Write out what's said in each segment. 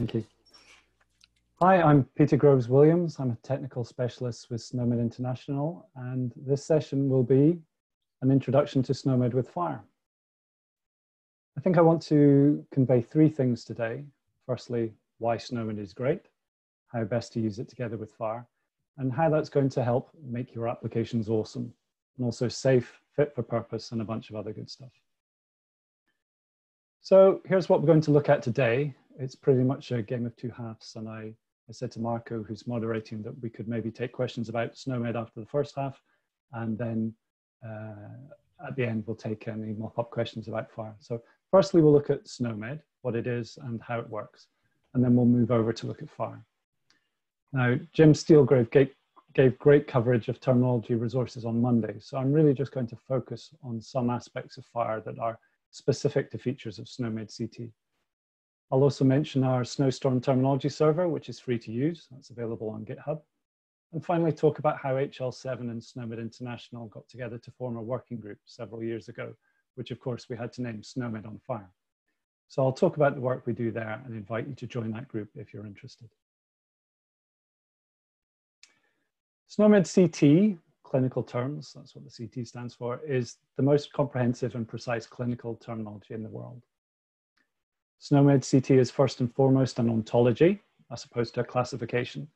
Thank you. Hi, I'm Peter Groves Williams. I'm a technical specialist with SNOMED International, and this session will be an introduction to SNOMED with FHIR. I think I want to convey three things today. Firstly, why SNOMED is great, how best to use it together with FHIR, and how that's going to help make your applications awesome, and also safe, fit for purpose, and a bunch of other good stuff. So here's what we're going to look at today. It's pretty much a game of two halves, and I, I said to Marco, who's moderating, that we could maybe take questions about SNOMED after the first half, and then uh, at the end we'll take any mop-up questions about FHIR. So firstly, we'll look at SNOMED, what it is and how it works, and then we'll move over to look at FHIR. Now, Jim Steelgrave gave, gave great coverage of terminology resources on Monday, so I'm really just going to focus on some aspects of FHIR that are specific to features of SNOMED CT. I'll also mention our Snowstorm terminology server, which is free to use. That's available on GitHub. And finally, talk about how HL7 and SNOMED International got together to form a working group several years ago, which of course we had to name SNOMED on FHIR. So I'll talk about the work we do there and invite you to join that group if you're interested. SNOMED CT, clinical terms, that's what the CT stands for, is the most comprehensive and precise clinical terminology in the world. SNOMED CT is first and foremost an ontology, as opposed to a classification.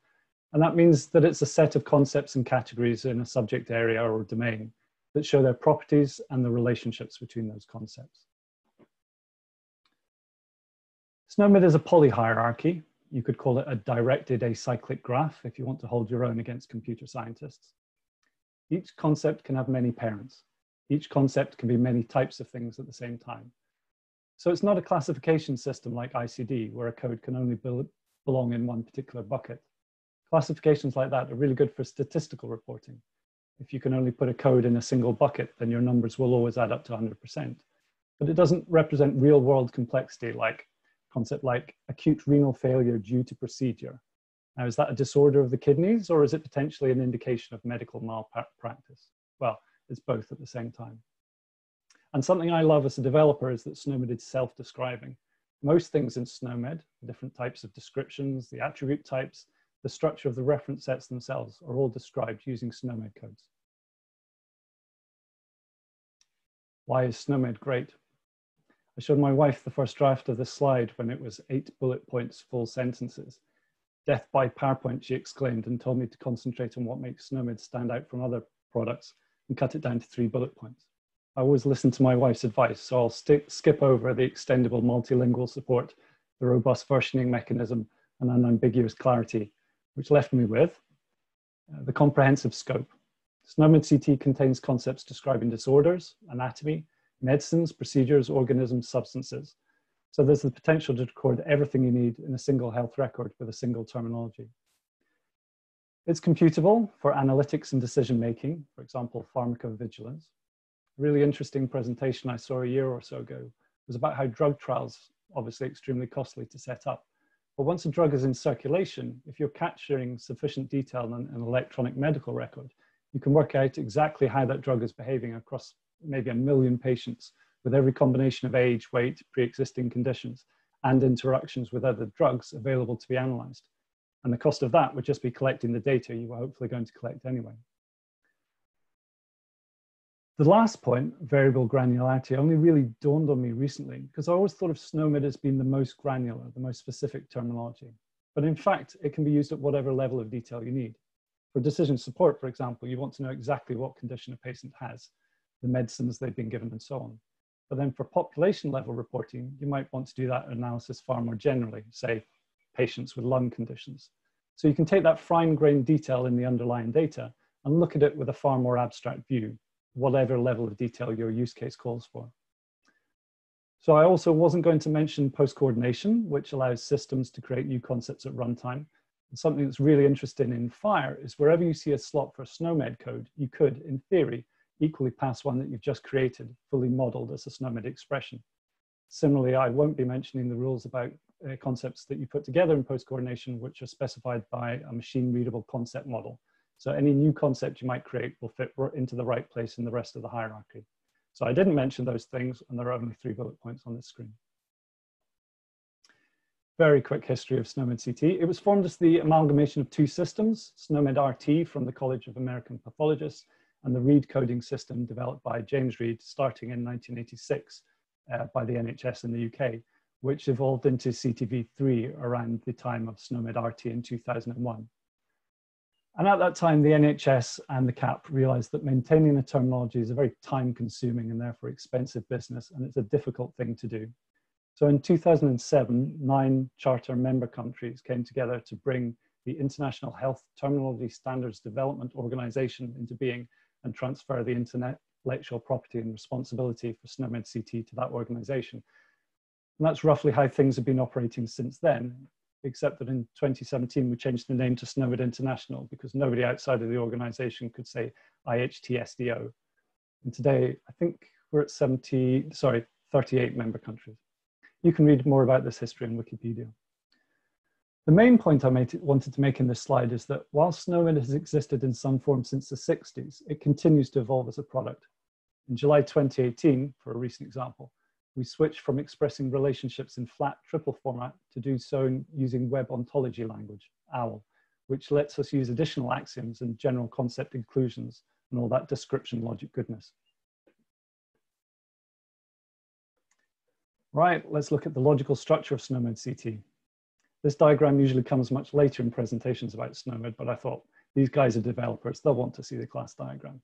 And that means that it's a set of concepts and categories in a subject area or domain that show their properties and the relationships between those concepts. SNOMED is a polyhierarchy, you could call it a directed acyclic graph if you want to hold your own against computer scientists. Each concept can have many parents. Each concept can be many types of things at the same time. So it's not a classification system like ICD where a code can only belong in one particular bucket. Classifications like that are really good for statistical reporting. If you can only put a code in a single bucket, then your numbers will always add up to 100%. But it doesn't represent real world complexity like concept like acute renal failure due to procedure. Now, is that a disorder of the kidneys or is it potentially an indication of medical malpractice? Well, it's both at the same time. And something I love as a developer is that SNOMED is self-describing. Most things in SNOMED, the different types of descriptions, the attribute types, the structure of the reference sets themselves are all described using SNOMED codes. Why is SNOMED great? I showed my wife the first draft of this slide when it was eight bullet points, full sentences. Death by PowerPoint, she exclaimed, and told me to concentrate on what makes SNOMED stand out from other products and cut it down to three bullet points. I always listen to my wife's advice, so I'll skip over the extendable multilingual support, the robust versioning mechanism, and unambiguous clarity, which left me with uh, the comprehensive scope. SNOMED CT contains concepts describing disorders, anatomy, medicines, procedures, organisms, substances. So there's the potential to record everything you need in a single health record with a single terminology. It's computable for analytics and decision making, for example, pharmacovigilance. Really interesting presentation I saw a year or so ago was about how drug trials, obviously extremely costly to set up. But once a drug is in circulation, if you're capturing sufficient detail in an electronic medical record, you can work out exactly how that drug is behaving across maybe a million patients with every combination of age, weight, pre-existing conditions, and interactions with other drugs available to be analyzed. And the cost of that would just be collecting the data you were hopefully going to collect anyway. The last point, variable granularity, only really dawned on me recently because I always thought of SNOMED as being the most granular, the most specific terminology. But in fact, it can be used at whatever level of detail you need. For decision support, for example, you want to know exactly what condition a patient has the medicines they've been given and so on. But then for population level reporting, you might want to do that analysis far more generally, say patients with lung conditions. So you can take that fine grained detail in the underlying data and look at it with a far more abstract view, whatever level of detail your use case calls for. So I also wasn't going to mention post-coordination, which allows systems to create new concepts at runtime. And something that's really interesting in FHIR is wherever you see a slot for a SNOMED code, you could, in theory, equally pass one that you've just created, fully modeled as a SNOMED expression. Similarly, I won't be mentioning the rules about uh, concepts that you put together in post-coordination, which are specified by a machine-readable concept model. So any new concept you might create will fit into the right place in the rest of the hierarchy. So I didn't mention those things, and there are only three bullet points on this screen. very quick history of SNOMED CT. It was formed as the amalgamation of two systems, SNOMED RT from the College of American Pathologists and the Read coding system developed by James Read starting in 1986 uh, by the NHS in the UK, which evolved into CTV3 around the time of SNOMED RT in 2001. And at that time, the NHS and the CAP realized that maintaining the terminology is a very time consuming and therefore expensive business, and it's a difficult thing to do. So in 2007, nine charter member countries came together to bring the International Health Terminology Standards Development Organization into being and transfer the intellectual property and responsibility for SNOMED CT to that organization. And that's roughly how things have been operating since then, except that in 2017 we changed the name to SNOMED International because nobody outside of the organization could say IHTSDO. And today, I think we're at 70, sorry, 38 member countries. You can read more about this history in Wikipedia. The main point I made, wanted to make in this slide is that while SNOMED has existed in some form since the 60s, it continues to evolve as a product. In July 2018, for a recent example, we switched from expressing relationships in flat triple format to do so using web ontology language, OWL, which lets us use additional axioms and general concept inclusions and all that description logic goodness. Right, let's look at the logical structure of SNOMED CT. This diagram usually comes much later in presentations about SNOMED, but I thought these guys are developers, they'll want to see the class diagram.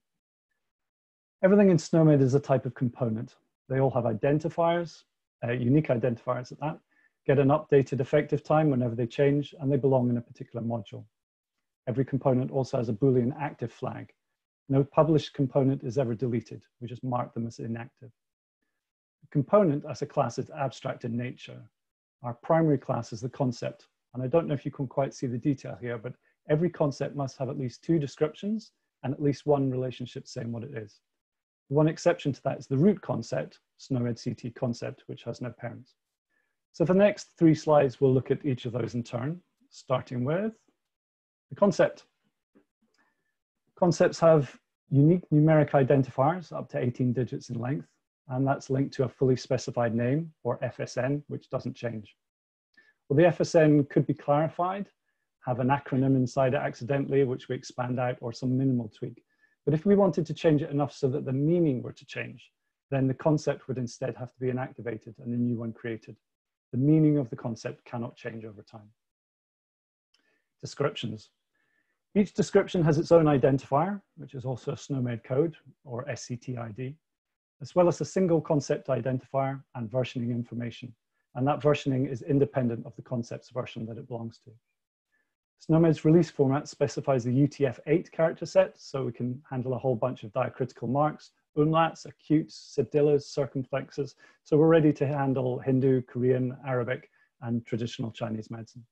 Everything in SNOMED is a type of component. They all have identifiers, uh, unique identifiers at that, get an updated effective time whenever they change, and they belong in a particular module. Every component also has a Boolean active flag. No published component is ever deleted. We just mark them as inactive component as a class is abstract in nature. Our primary class is the concept. And I don't know if you can quite see the detail here, but every concept must have at least two descriptions and at least one relationship saying what it is. One exception to that is the root concept, SNOMED CT concept, which has no parents. So for the next three slides, we'll look at each of those in turn, starting with the concept. Concepts have unique numeric identifiers up to 18 digits in length and that's linked to a fully specified name or FSN, which doesn't change. Well, the FSN could be clarified, have an acronym inside it accidentally, which we expand out, or some minimal tweak. But if we wanted to change it enough so that the meaning were to change, then the concept would instead have to be inactivated and a new one created. The meaning of the concept cannot change over time. Descriptions. Each description has its own identifier, which is also a SNOMED code or SCTID as well as a single concept identifier and versioning information. And that versioning is independent of the concept's version that it belongs to. SNOMED's release format specifies the UTF-8 character set, so we can handle a whole bunch of diacritical marks, umlauts, acutes, cedillas, circumflexes. So we're ready to handle Hindu, Korean, Arabic, and traditional Chinese medicine.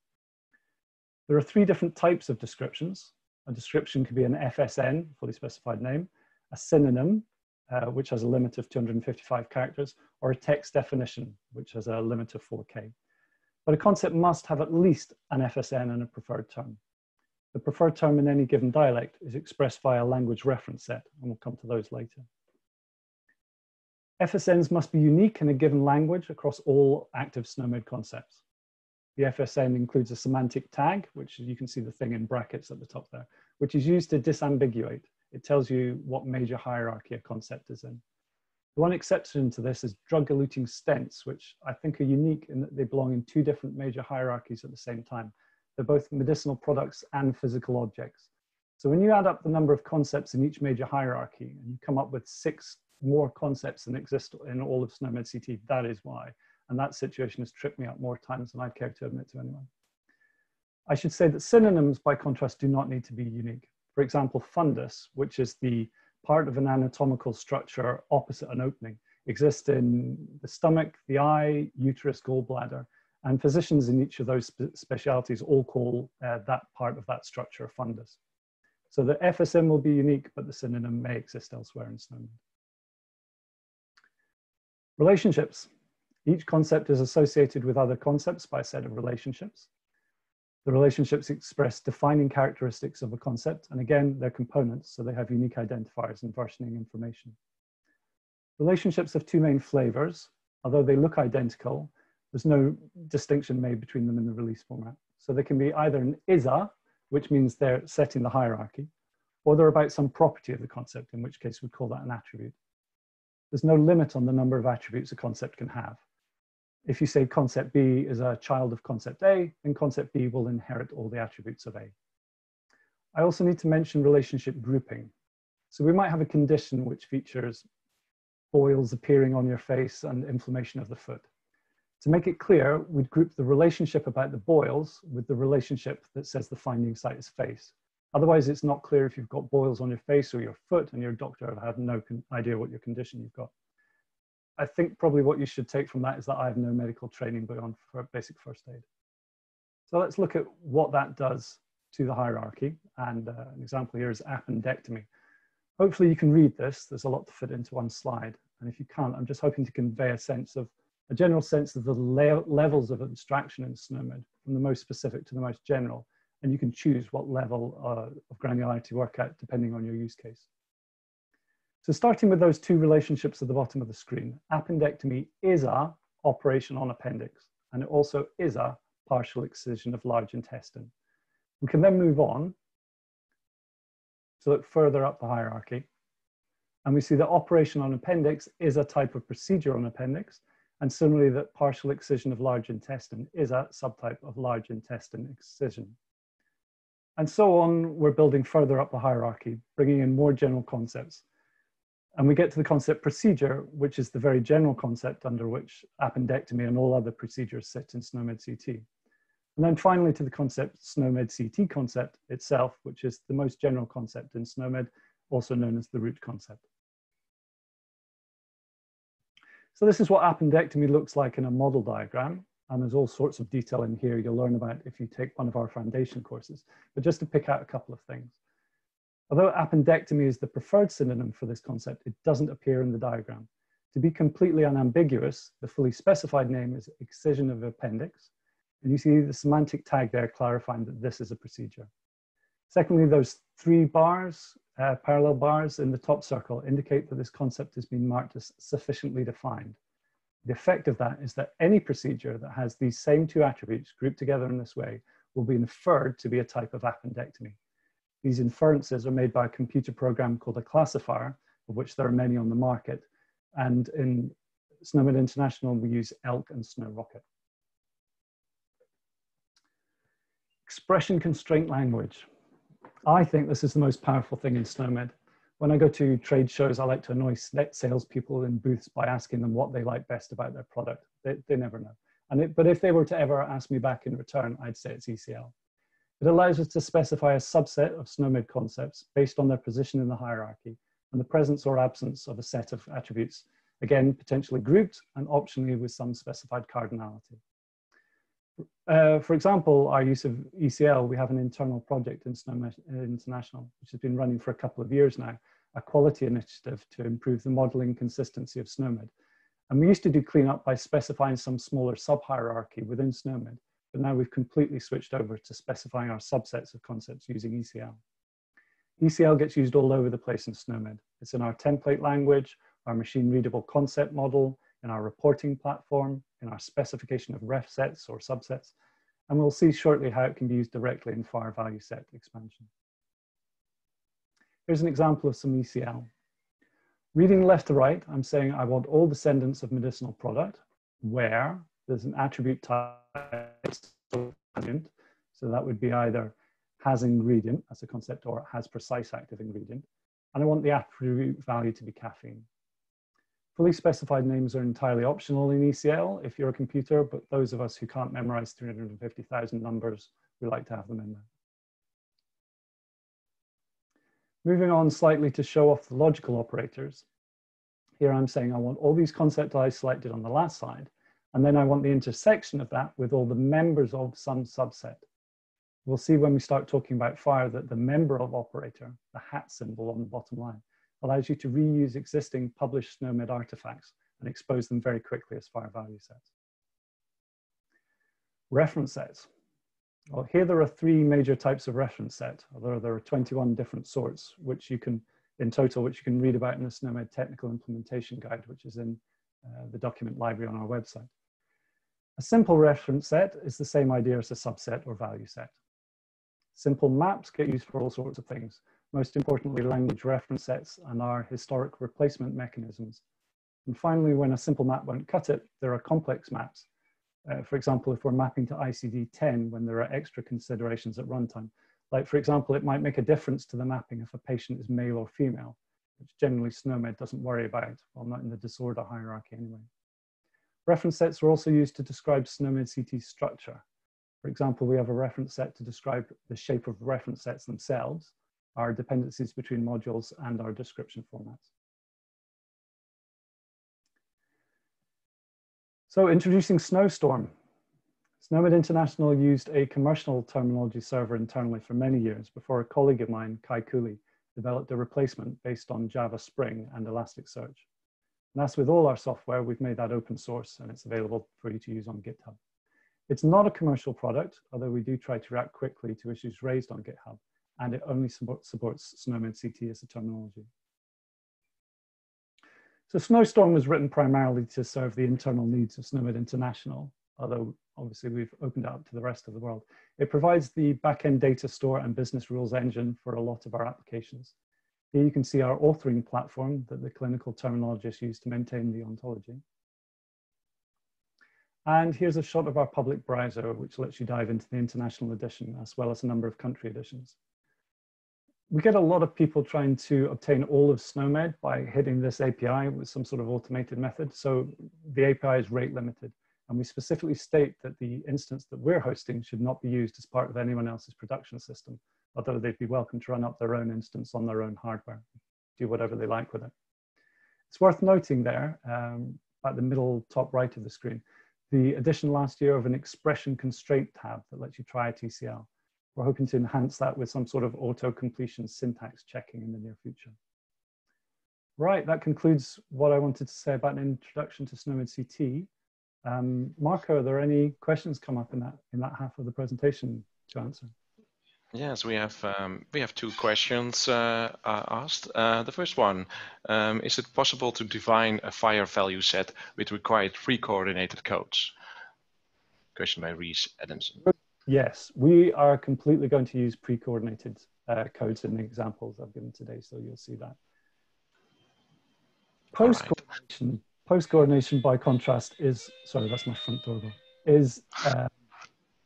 There are three different types of descriptions. A description could be an FSN, fully specified name, a synonym, uh, which has a limit of 255 characters, or a text definition, which has a limit of 4K. But a concept must have at least an FSN and a preferred term. The preferred term in any given dialect is expressed via a language reference set, and we'll come to those later. FSNs must be unique in a given language across all active SNOMED concepts. The FSN includes a semantic tag, which you can see the thing in brackets at the top there, which is used to disambiguate it tells you what major hierarchy a concept is in. The one exception to this is drug-eluting stents, which I think are unique in that they belong in two different major hierarchies at the same time. They're both medicinal products and physical objects. So when you add up the number of concepts in each major hierarchy and you come up with six more concepts than exist in all of SNOMED CT, that is why. And that situation has tripped me up more times than I'd care to admit to anyone. I should say that synonyms, by contrast, do not need to be unique. For example, fundus, which is the part of an anatomical structure opposite an opening, exists in the stomach, the eye, uterus, gallbladder, and physicians in each of those spe specialities all call uh, that part of that structure fundus. So the FSN will be unique, but the synonym may exist elsewhere in SNOMED. Relationships. Each concept is associated with other concepts by a set of relationships. The relationships express defining characteristics of a concept, and again, they're components, so they have unique identifiers and versioning information. Relationships have two main flavors. Although they look identical, There's no distinction made between them in the release format. So they can be either an ISA, which means they're set in the hierarchy, or they're about some property of the concept, in which case we'd call that an attribute. There's no limit on the number of attributes a concept can have. If you say concept B is a child of concept A, then concept B will inherit all the attributes of A. I also need to mention relationship grouping. So we might have a condition which features boils appearing on your face and inflammation of the foot. To make it clear, we'd group the relationship about the boils with the relationship that says the finding site is face. Otherwise, it's not clear if you've got boils on your face or your foot and your doctor have had no idea what your condition you've got. I think probably what you should take from that is that I have no medical training beyond for basic first aid. So let's look at what that does to the hierarchy. And uh, an example here is appendectomy. Hopefully you can read this. There's a lot to fit into one slide. And if you can't, I'm just hoping to convey a sense of, a general sense of the le levels of abstraction in SNOMED, from the most specific to the most general, and you can choose what level uh, of granularity work at depending on your use case. So starting with those two relationships at the bottom of the screen, appendectomy is a operation on appendix, and it also is a partial excision of large intestine. We can then move on to look further up the hierarchy, and we see that operation on appendix is a type of procedure on appendix, and similarly that partial excision of large intestine is a subtype of large intestine excision. And so on, we're building further up the hierarchy, bringing in more general concepts. And we get to the concept procedure, which is the very general concept under which appendectomy and all other procedures sit in SNOMED CT. And then finally to the concept SNOMED CT concept itself, which is the most general concept in SNOMED, also known as the root concept. So this is what appendectomy looks like in a model diagram. And there's all sorts of detail in here you'll learn about if you take one of our foundation courses. But just to pick out a couple of things. Although appendectomy is the preferred synonym for this concept, it doesn't appear in the diagram. To be completely unambiguous, the fully specified name is excision of appendix. And you see the semantic tag there clarifying that this is a procedure. Secondly, those three bars, uh, parallel bars in the top circle indicate that this concept has been marked as sufficiently defined. The effect of that is that any procedure that has these same two attributes grouped together in this way will be inferred to be a type of appendectomy. These inferences are made by a computer program called a classifier, of which there are many on the market. And in SNOMED International, we use ELK and SNORocket. Expression constraint language. I think this is the most powerful thing in SNOMED when I go to trade shows, I like to annoy salespeople in booths by asking them what they like best about their product. They, they never know. And it, but if they were to ever ask me back in return, I'd say it's ECL. It allows us to specify a subset of SNOMED concepts based on their position in the hierarchy and the presence or absence of a set of attributes, again, potentially grouped and optionally with some specified cardinality. Uh, for example, our use of ECL, we have an internal project in SNOMED International, which has been running for a couple of years now, a quality initiative to improve the modeling consistency of SNOMED. And we used to do cleanup by specifying some smaller sub-hierarchy within SNOMED, but now we've completely switched over to specifying our subsets of concepts using ECL. ECL gets used all over the place in SNOMED. It's in our template language, our machine readable concept model, in our reporting platform, in our specification of ref sets or subsets, and we'll see shortly how it can be used directly in FHIR value set expansion. Here's an example of some ECL. Reading left to right, I'm saying I want all descendants of medicinal product where there's an attribute type, so that would be either has ingredient as a concept or has precise active ingredient. And I want the attribute value to be caffeine. Fully specified names are entirely optional in ECL if you're a computer, but those of us who can't memorize 350,000 numbers, we like to have them in there. Moving on slightly to show off the logical operators. Here I'm saying I want all these concept I selected on the last slide, and then I want the intersection of that with all the members of some subset. We'll see when we start talking about FHIR that the member of operator, the hat symbol on the bottom line, allows you to reuse existing published SNOMED artifacts and expose them very quickly as FHIR value sets. Reference sets. Well, here there are three major types of reference set, although there are 21 different sorts, which you can, in total, which you can read about in the SNOMED technical implementation guide, which is in uh, the document library on our website. A simple reference set is the same idea as a subset or value set. Simple maps get used for all sorts of things, most importantly language reference sets and our historic replacement mechanisms. And finally, when a simple map won't cut it, there are complex maps. Uh, for example, if we're mapping to ICD-10 when there are extra considerations at runtime, like for example, it might make a difference to the mapping if a patient is male or female, which generally SNOMED doesn't worry about, well not in the disorder hierarchy anyway. Reference sets are also used to describe SNOMED CT structure. For example, we have a reference set to describe the shape of reference sets themselves, our dependencies between modules, and our description formats. So introducing Snowstorm. SNOMED International used a commercial terminology server internally for many years before a colleague of mine, Kai Kewley, developed a replacement based on Java Spring and Elasticsearch. And as with all our software, we've made that open source and it's available for you to use on GitHub. It's not a commercial product, although we do try to react quickly to issues raised on GitHub, and it only support, supports SNOMED CT as a terminology. So Snowstorm was written primarily to serve the internal needs of SNOMED International, although obviously we've opened it up to the rest of the world. It provides the backend data store and business rules engine for a lot of our applications. Here you can see our authoring platform that the clinical terminologists use to maintain the ontology. And here's a shot of our public browser, which lets you dive into the international edition, as well as a number of country editions. We get a lot of people trying to obtain all of SNOMED by hitting this API with some sort of automated method. So the API is rate limited. And we specifically state that the instance that we're hosting should not be used as part of anyone else's production system although they'd be welcome to run up their own instance on their own hardware, do whatever they like with it. It's worth noting there, um, at the middle top right of the screen, the addition last year of an expression constraint tab that lets you try a TCL. We're hoping to enhance that with some sort of auto-completion syntax checking in the near future. Right, that concludes what I wanted to say about an introduction to SNOMED CT. Um, Marco, are there any questions come up in that, in that half of the presentation to answer? Yes, we have um, we have two questions uh, uh, asked. Uh, the first one: um, Is it possible to define a FHIR value set with required pre-coordinated codes? Question by Reese Adamson. Yes, we are completely going to use pre-coordinated uh, codes in the examples I've given today, so you'll see that. Post-coordination, right. post-coordination by contrast is sorry, that's my front door. Is uh,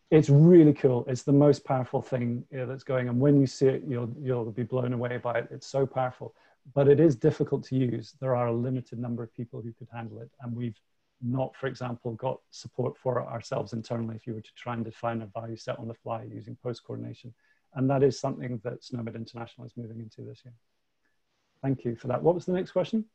it's really cool. It's the most powerful thing you know, that's going. And when you see it, you'll you'll be blown away by it. It's so powerful, but it is difficult to use. There are a limited number of people who could handle it, and we've not, for example, got support for ourselves internally. If you were to try and define a value set on the fly using post coordination, and that is something that SNOMED International is moving into this year. Thank you for that. What was the next question?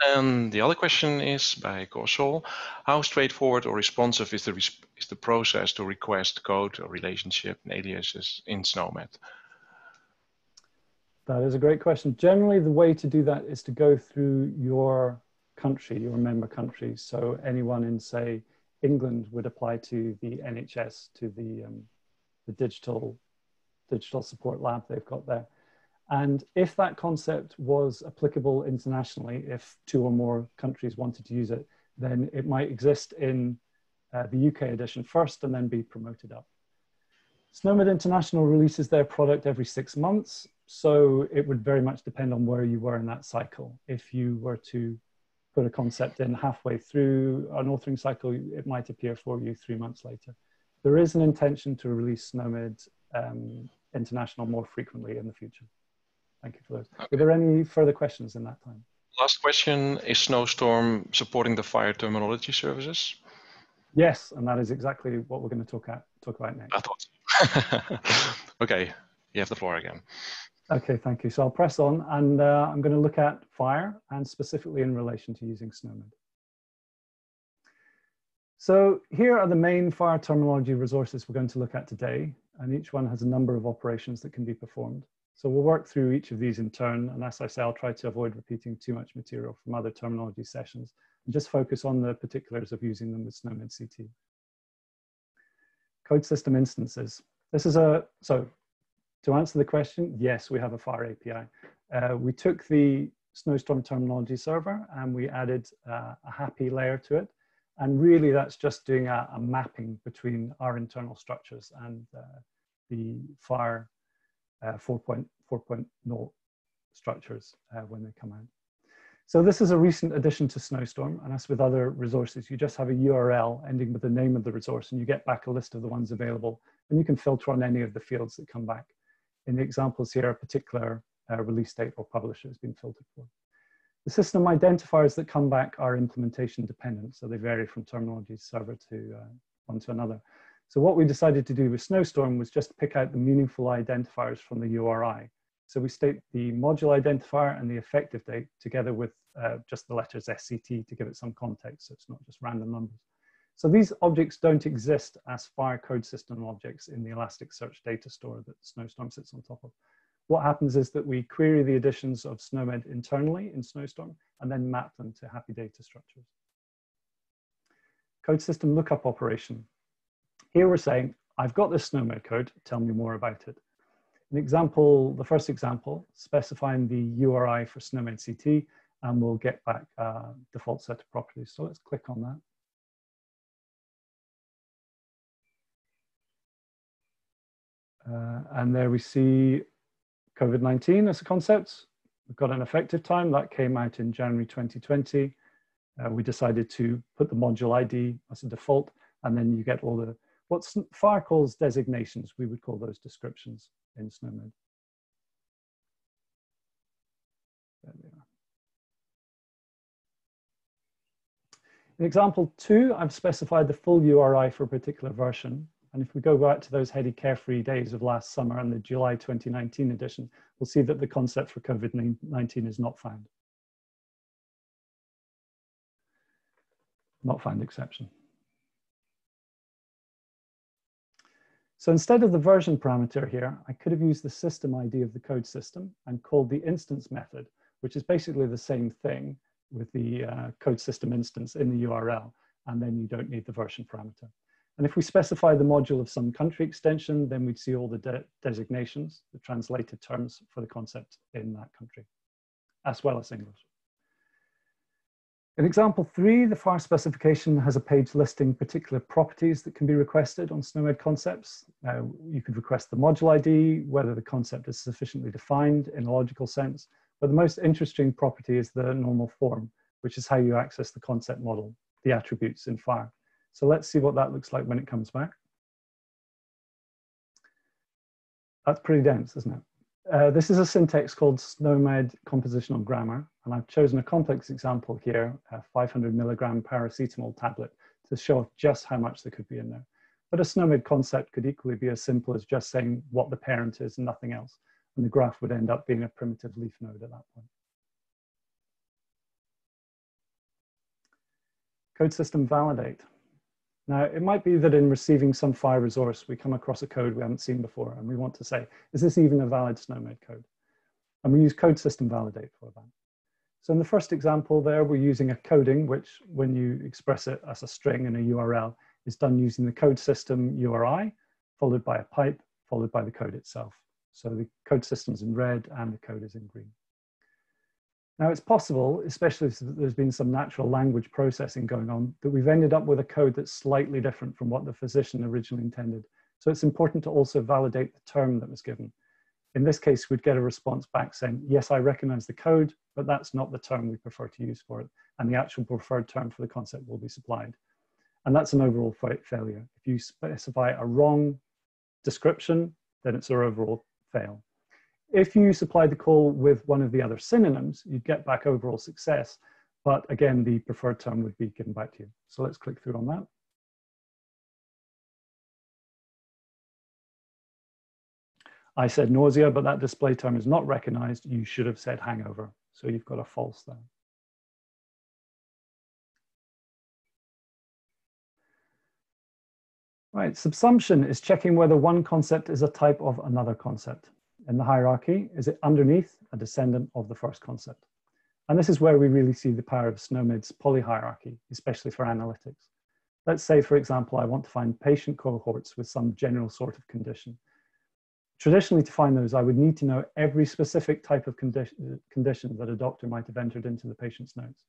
And the other question is by Korsol. How straightforward or responsive is the, is the process to request code or relationship and aliases in SNOMED? That is a great question. Generally, the way to do that is to go through your country, your member country. So anyone in, say, England would apply to the NHS, to the, um, the digital, digital support lab they've got there. And if that concept was applicable internationally, if two or more countries wanted to use it, then it might exist in uh, the UK edition first and then be promoted up. SNOMED International releases their product every six months, so it would very much depend on where you were in that cycle. If you were to put a concept in halfway through an authoring cycle, it might appear for you three months later. There is an intention to release SNOMED um, International more frequently in the future. Thank you for those. Okay. Are there any further questions in that time? Last question, is Snowstorm supporting the FHIR terminology services? Yes, and that is exactly what we're going to talk, at, talk about next. I thought. okay, you have the floor again. Okay, thank you. So I'll press on and uh, I'm going to look at FHIR and specifically in relation to using SNOMED. So here are the main FHIR terminology resources we're going to look at today, and each one has a number of operations that can be performed. So we'll work through each of these in turn. And as I say, I'll try to avoid repeating too much material from other terminology sessions and just focus on the particulars of using them with SNOMED CT. Code system instances. This is a, so to answer the question, yes, we have a FHIR API. Uh, we took the Snowstorm terminology server and we added uh, a HAPI layer to it. And really that's just doing a, a mapping between our internal structures and uh, the FHIR uh, 4.0 structures uh, when they come out. So this is a recent addition to Snowstorm, and as with other resources, you just have a URL ending with the name of the resource, and you get back a list of the ones available, and you can filter on any of the fields that come back. In the examples here, a particular uh, release date or publisher has been filtered for. The system identifiers that come back are implementation dependent, so they vary from terminology server to uh, one to another. So what we decided to do with Snowstorm was just pick out the meaningful identifiers from the URI. So we state the module identifier and the effective date together with uh, just the letters SCT to give it some context, so it's not just random numbers. So these objects don't exist as FHIR code system objects in the Elasticsearch data store that Snowstorm sits on top of. What happens is that we query the additions of SNOMED internally in Snowstorm and then map them to HAPI data structures. Code system lookup operation. Here we're saying, I've got this SNOMED code, tell me more about it. An example, the first example, specifying the URI for SNOMED CT, and we'll get back a default set of properties. So let's click on that. Uh, and there we see COVID-19 as a concept. We've got an effective time that came out in January 2020. Uh, we decided to put the module ID as a default, and then you get all the, what FHIR calls designations, we would call those descriptions in SNOMED. There they are. In example two, I've specified the full URI for a particular version. And if we go back to those heady carefree days of last summer and the July 2019 edition, we'll see that the concept for COVID-19 is not found. Not found exception. So instead of the version parameter here, I could have used the system ID of the code system and called the instance method, which is basically the same thing with the uh, code system instance in the URL, and then you don't need the version parameter. And if we specify the module of some country extension, then we'd see all the de designations, the translated terms for the concept in that country, as well as English. In example three, the FHIR specification has a page listing particular properties that can be requested on SNOMED concepts. You could request the module ID, whether the concept is sufficiently defined in a logical sense, but the most interesting property is the normal form, which is how you access the concept model, the attributes in FHIR. So let's see what that looks like when it comes back. That's pretty dense, isn't it? Uh, this is a syntax called SNOMED compositional grammar, and I've chosen a complex example here, a 500 milligram paracetamol tablet, to show just how much there could be in there. But a SNOMED concept could equally be as simple as just saying what the parent is and nothing else, and the graph would end up being a primitive leaf node at that point. Code system validate. Now, it might be that in receiving some FHIR resource, we come across a code we haven't seen before, and we want to say, is this even a valid SNOMED code? And we use code system validate for that. So in the first example there, we're using a coding, which when you express it as a string in a URL, is done using the code system URI, followed by a pipe, followed by the code itself. So the code system's in red and the code is in green. Now it's possible, especially if there's been some natural language processing going on, that we've ended up with a code that's slightly different from what the physician originally intended. So it's important to also validate the term that was given. In this case, we'd get a response back saying, yes, I recognize the code, but that's not the term we prefer to use for it. And the actual preferred term for the concept will be supplied. And that's an overall failure. If you specify a wrong description, then it's an overall fail. If you supply the call with one of the other synonyms, you'd get back overall success. But again, the preferred term would be given back to you. So let's click through on that. I said nausea, but that display term is not recognized. You should have said hangover. So you've got a false there. Right, subsumption is checking whether one concept is a type of another concept in the hierarchy? Is it underneath a descendant of the first concept? And this is where we really see the power of SNOMED's polyhierarchy, especially for analytics. Let's say, for example, I want to find patient cohorts with some general sort of condition. Traditionally, to find those, I would need to know every specific type of condition, uh, condition that a doctor might have entered into the patient's notes.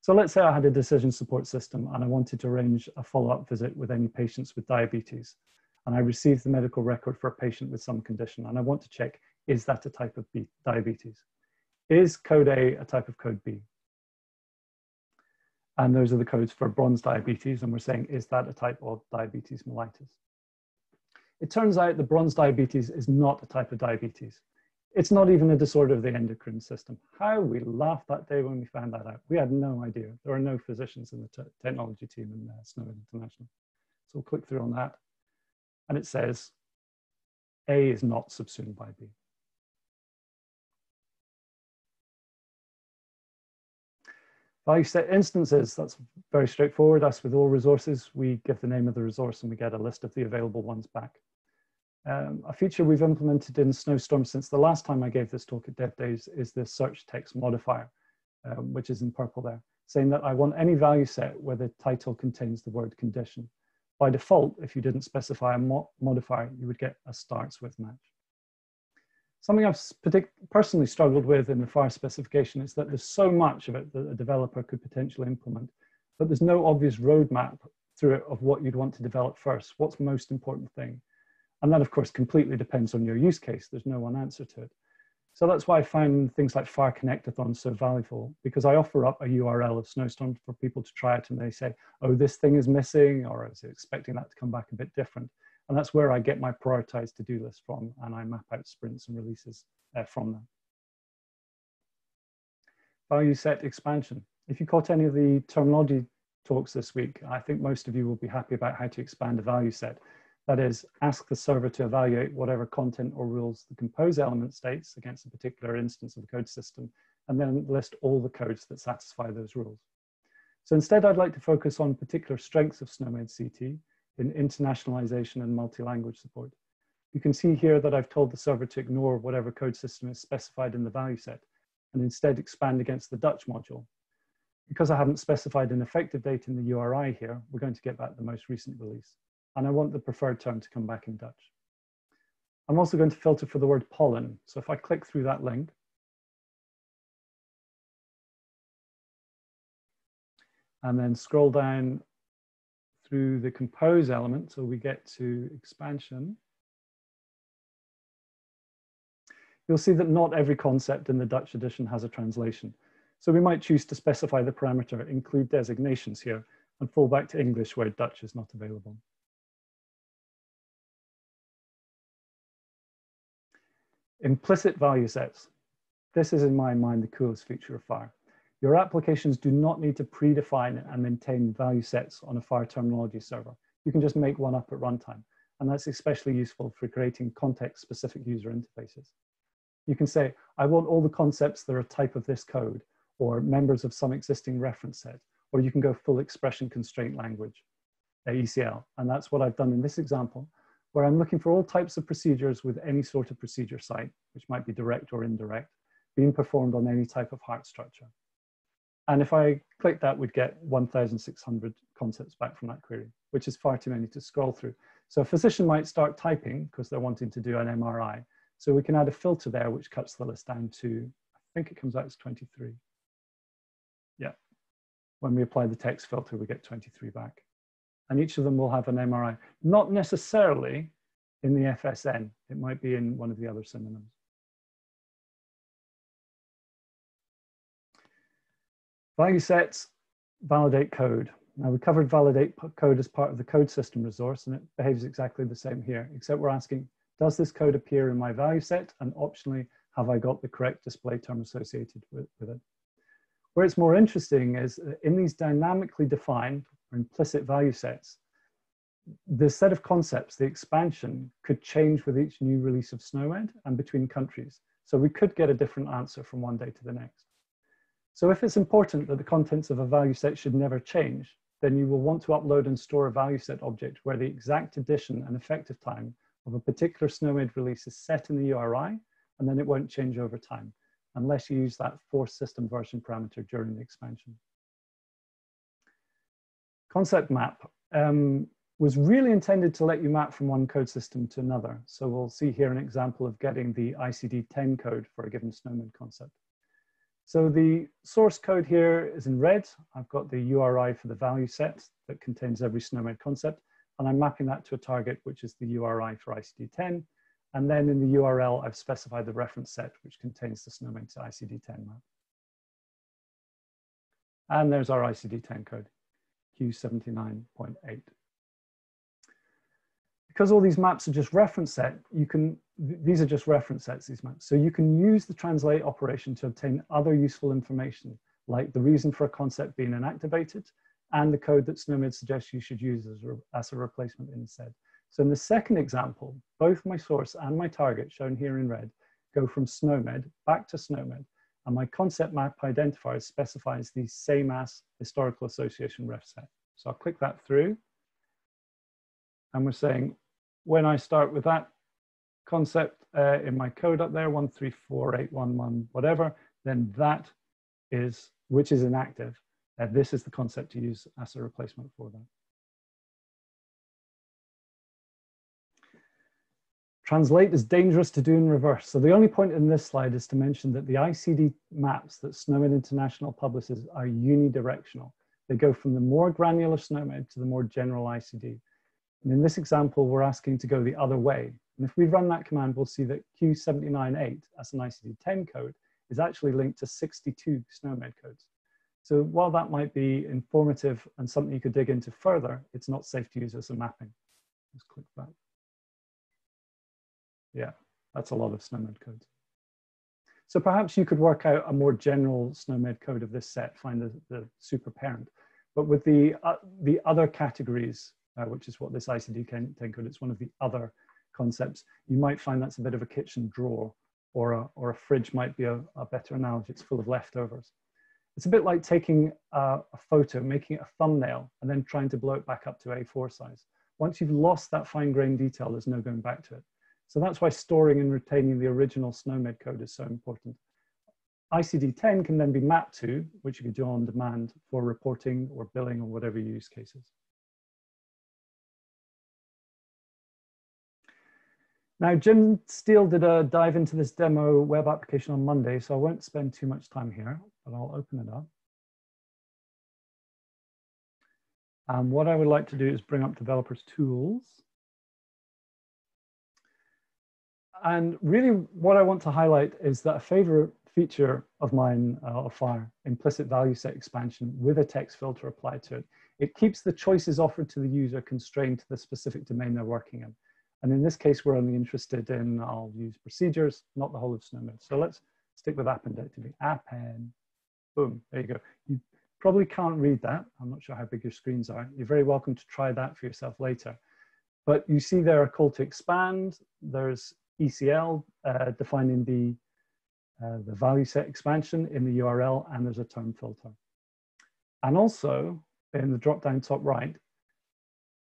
So let's say I had a decision support system and I wanted to arrange a follow-up visit with any patients with diabetes. And I received the medical record for a patient with some condition and I want to check, is that a type of B, diabetes? Is code A a type of code B? And those are the codes for bronze diabetes. And we're saying, is that a type of diabetes mellitus? It turns out the bronze diabetes is not a type of diabetes. It's not even a disorder of the endocrine system. How we laughed that day when we found that out. We had no idea. There are no physicians in the technology team in uh, SNOMED International. So we'll click through on that. And it says A is not subsumed by B. Value set instances, that's very straightforward. As with all resources, we give the name of the resource and we get a list of the available ones back. Um, a feature we've implemented in Snowstorm since the last time I gave this talk at Dev Days is the search text modifier, um, which is in purple there, saying that I want any value set where the title contains the word condition. By default, if you didn't specify a mo modifier, you would get a starts with match. Something I've personally struggled with in the FHIR specification is that there's so much of it that a developer could potentially implement, but there's no obvious roadmap through it of what you'd want to develop first. What's most important thing? And that, of course, completely depends on your use case. There's no one answer to it. So that's why I find things like FHIR Connectathon so valuable because I offer up a URL of Snowstorm for people to try it and they say, oh, this thing is missing, or I was expecting that to come back a bit different. And that's where I get my prioritized to-do list from and I map out sprints and releases uh, from them. Value set expansion. If you caught any of the terminology talks this week, I think most of you will be happy about how to expand a value set. That is, ask the server to evaluate whatever content or rules the compose element states against a particular instance of the code system, and then list all the codes that satisfy those rules. So instead, I'd like to focus on particular strengths of SNOMED CT in internationalization and multi-language support. You can see here that I've told the server to ignore whatever code system is specified in the value set and instead expand against the Dutch module. Because I haven't specified an effective date in the URI here, we're going to get back the most recent release and I want the preferred term to come back in Dutch. I'm also going to filter for the word pollen. So if I click through that link, and then scroll down through the compose element so we get to expansion, you'll see that not every concept in the Dutch edition has a translation. So we might choose to specify the parameter, include designations here, and fall back to English where Dutch is not available. Implicit value sets. This is in my mind the coolest feature of FHIR. Your applications do not need to predefine and maintain value sets on a FHIR terminology server. You can just make one up at runtime. And that's especially useful for creating context-specific user interfaces. You can say, I want all the concepts that are a type of this code, or members of some existing reference set, or you can go full expression constraint language, ECL. And that's what I've done in this example where I'm looking for all types of procedures with any sort of procedure site, which might be direct or indirect, being performed on any type of heart structure. And if I click that, we'd get 1,600 concepts back from that query, which is far too many to scroll through. So a physician might start typing because they're wanting to do an MRI. So we can add a filter there, which cuts the list down to, I think it comes out as 23. Yeah. When we apply the text filter, we get 23 back and each of them will have an MRI. Not necessarily in the FSN, it might be in one of the other synonyms. Value sets validate code. Now we covered validate code as part of the code system resource and it behaves exactly the same here, except we're asking, does this code appear in my value set? And optionally, have I got the correct display term associated with, with it? Where it's more interesting is uh, in these dynamically defined or implicit value sets, the set of concepts, the expansion, could change with each new release of SNOMED and between countries. So we could get a different answer from one day to the next. So if it's important that the contents of a value set should never change, then you will want to upload and store a value set object where the exact addition and effective time of a particular SNOMED release is set in the URI, and then it won't change over time, unless you use that force system version parameter during the expansion. Concept map um, was really intended to let you map from one code system to another. So we'll see here an example of getting the ICD-10 code for a given SNOMED concept. So the source code here is in red. I've got the URI for the value set that contains every SNOMED concept, and I'm mapping that to a target, which is the URI for ICD-10. And then in the URL, I've specified the reference set, which contains the to ICD-10 map. And there's our ICD-10 code, Q79.8 because all these maps are just reference set, you can, these are just reference sets, these maps. So you can use the translate operation to obtain other useful information, like the reason for a concept being inactivated and the code that SNOMED suggests you should use as as a replacement instead. So in the second example, both my source and my target, shown here in red, go from SNOMED back to SNOMED, and my concept map identifier specifies the same as historical association ref set. So I'll click that through, and we're saying when I start with that concept uh, in my code up there, 134.811, whatever, then that is, which is inactive, uh, this is the concept to use as a replacement for that. Translate is dangerous to do in reverse. So the only point in this slide is to mention that the ICD maps that SNOMED International publishes are unidirectional. They go from the more granular SNOMED to the more general ICD. And in this example, we're asking to go the other way. And if we run that command, we'll see that Q798 as an ICD-10 code is actually linked to 62 SNOMED codes. So while that might be informative and something you could dig into further, it's not safe to use as a mapping. Just click that. Yeah, that's a lot of SNOMED codes. So perhaps you could work out a more general SNOMED code of this set, find the, the super parent. But with the, uh, the other categories uh, which is what this ICD-10 code, it's one of the other concepts. You might find that's a bit of a kitchen drawer or a, or a fridge might be a, a better analogy. It's full of leftovers. It's a bit like taking a, photo, making it a thumbnail, and then trying to blow it back up to A4 size. Once you've lost that fine grained detail, there's no going back to it. So that's why storing and retaining the original SNOMED code is so important. ICD-10 can then be mapped to, which you can do on demand for reporting or billing or whatever use cases. Now, Jim Steel did a dive into this demo web application on Monday, so I won't spend too much time here, but I'll open it up. And what I would like to do is bring up developers tools. And really what I want to highlight is that a favorite feature of mine uh, of FHIR, implicit value set expansion with a text filter applied to it. It keeps the choices offered to the user constrained to the specific domain they're working in. And in this case, we're only interested in, I'll use procedures, not the whole of SNOMED. So let's stick with appendectomy. Append, boom, there you go. You probably can't read that. I'm not sure how big your screens are. You're very welcome to try that for yourself later. But you see there a call to expand. There's ECL uh, defining the, uh, the value set expansion in the URL, and there's a term filter. And also in the drop down top right,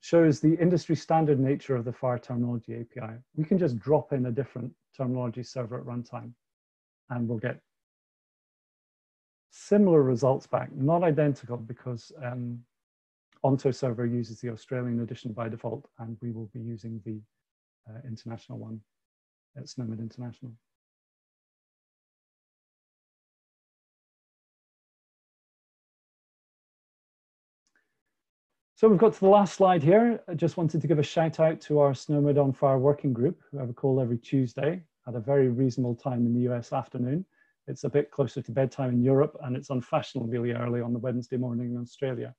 shows the industry standard nature of the FHIR terminology API. We can just drop in a different terminology server at runtime and we'll get similar results back, not identical because um, Ontoserver uses the Australian edition by default and we will be using the uh, international one at SNOMED International. So we've got to the last slide here. I just wanted to give a shout out to our SNOMED on FHIR working group, who have a call every Tuesday at a very reasonable time in the US afternoon. It's a bit closer to bedtime in Europe and it's unfashionably early on the Wednesday morning in Australia.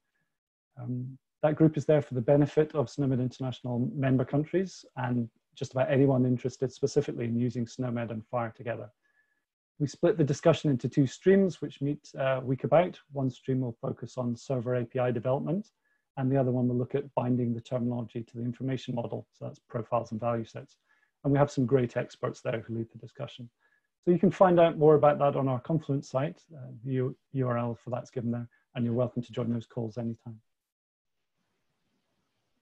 Um, that group is there for the benefit of SNOMED international member countries and just about anyone interested specifically in using SNOMED and FHIR together. We split the discussion into two streams, which meet uh, week about. One stream will focus on server API development, and the other one will look at binding the terminology to the information model. So that's profiles and value sets. And we have some great experts there who lead the discussion. So you can find out more about that on our Confluence site. Uh, the URL for that's given there, and you're welcome to join those calls anytime.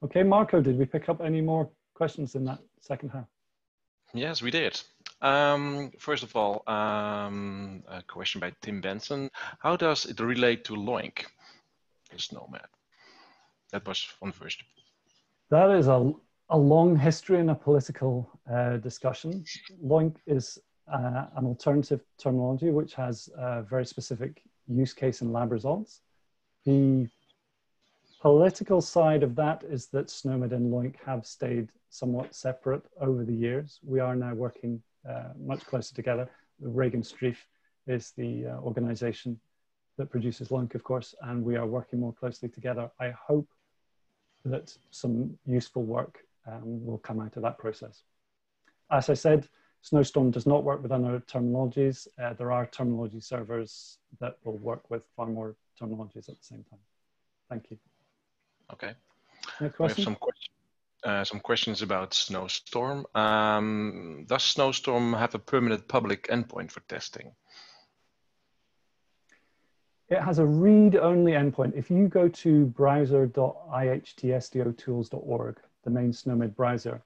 Okay, Marco, did we pick up any more questions in that second half? Yes, we did. Um, first of all, um, a question by Tim Benson. How does it relate to LOINC, the SNOMED? That was one first. That is a, a long history and a political uh, discussion. LOINC is uh, an alternative terminology which has a very specific use case and lab results. The political side of that is that SNOMED and LOINC have stayed somewhat separate over the years. We are now working uh, much closer together. Regenstrief is the uh, organization that produces LOINC, of course, and we are working more closely together. I hope that some useful work um, will come out of that process. As I said, Snowstorm does not work with other terminologies. Uh, there are terminology servers that will work with far more terminologies at the same time. Thank you. Okay. We have some, uh, some questions about Snowstorm. Um, does Snowstorm have a permanent public endpoint for testing? It has a read-only endpoint. If you go to browser.ihtsdotools.org, the main SNOMED browser,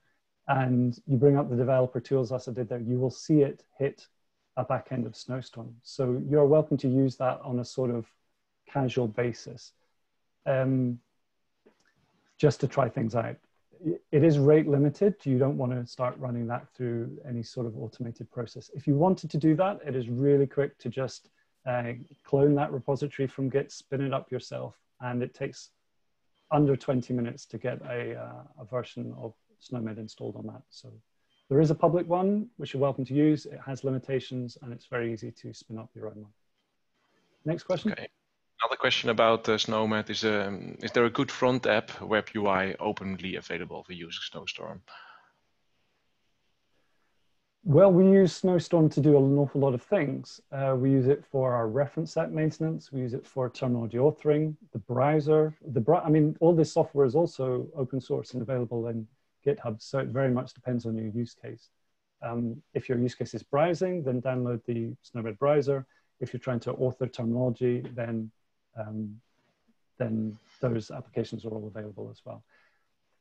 and you bring up the developer tools as I did there, you will see it hit a back end of Snowstorm. So you're welcome to use that on a sort of casual basis, um, just to try things out. It is rate limited. You don't want to start running that through any sort of automated process. If you wanted to do that, it is really quick to just uh, clone that repository from Git, spin it up yourself, and it takes under 20 minutes to get a, uh, a version of SNOMED installed on that. So there is a public one, which you're welcome to use. It has limitations, and it's very easy to spin up your own one. Next question. Okay. Another question about uh, SNOMED is, um, is there a good front app web UI openly available for using Snowstorm? Well, we use Snowstorm to do an awful lot of things. Uh, we use it for our reference set maintenance. We use it for terminology authoring, the browser. The br I mean, all this software is also open source and available in GitHub, so it very much depends on your use case. Um, if your use case is browsing, then download the SNOMED browser. If you're trying to author terminology, then, um, then those applications are all available as well.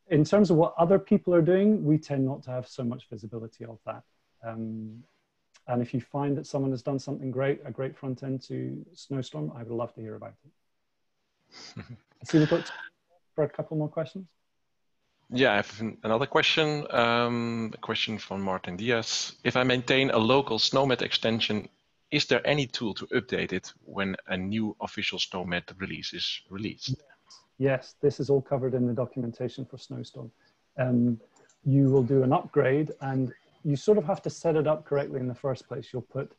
In terms of what other people are doing, we tend not to have so much visibility of that. Um, and if you find that someone has done something great, a great front end to Snowstorm, I would love to hear about it. see we got for a couple more questions. Yeah, I have another question. Um, a question from Martin Diaz. If I maintain a local SNOMED extension, is there any tool to update it when a new official SNOMED release is released? Yes, this is all covered in the documentation for Snowstorm. Um, you will do an upgrade and you sort of have to set it up correctly in the first place. You'll put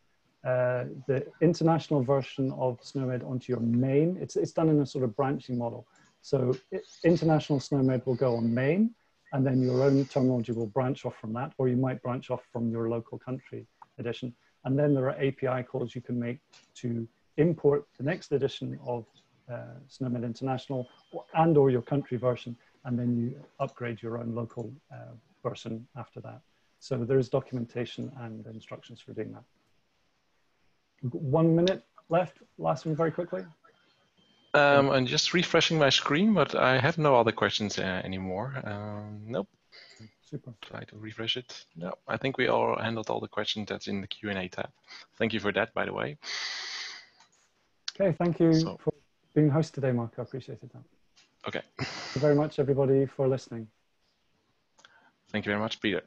uh, the international version of SNOMED onto your main. It's, it's done in a sort of branching model. So international SNOMED will go on main, and then your own terminology will branch off from that, or you might branch off from your local country edition. And then there are API calls you can make to import the next edition of uh, SNOMED International and or your country version, and then you upgrade your own local uh, version after that. So there is documentation and instructions for doing that. One minute left. Last one very quickly. Um, I'm just refreshing my screen, but I have no other questions uh, anymore. Um, nope. Super. Try to refresh it. No, I think we all handled all the questions that's in the Q&A tab. Thank you for that, by the way. Okay, thank you so, for being host today, Mark. I appreciated that. Okay. Thank you very much, everybody, for listening. Thank you very much, Peter.